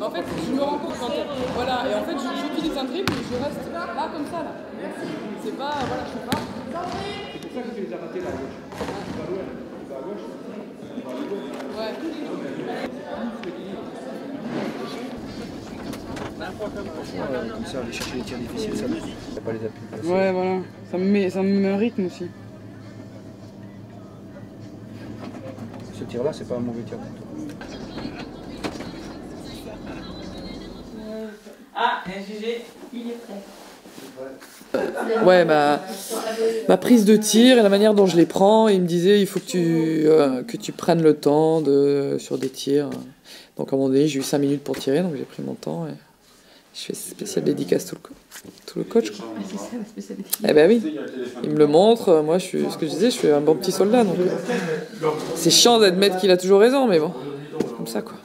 en fait, je me rends compte quand. Voilà, et en fait, je- j'utilise un dribble, mais je reste là comme ça, là. C'est pas. Voilà, je sais pas. C'est pour ça que tu les as ratés là à gauche. Tu vas loin, tu vas à gauche, tu vas à gauche. Ouais. Comme ça, aller chercher les tirs difficiles, ça va pas les placer. Ouais, voilà. Ça me met, ça me met un rythme aussi. Ce tir-là, c'est pas un mauvais tir. Ah, un GG, il est prêt. Ouais, ma, ma prise de tir et la manière dont je les prends, il me disait il faut que tu, euh, que tu prennes le temps de, sur des tirs. Donc à un moment donné, j'ai eu 5 minutes pour tirer, donc j'ai pris mon temps et je fais spécial dédicace tout le, tout le coach. Quoi. c'est ça la spécialité. Eh ben oui, il me le montre, euh, moi je suis, ce que je disais, je suis un bon petit soldat. Donc euh, c'est chiant d'admettre qu'il a toujours raison, mais bon, comme ça quoi.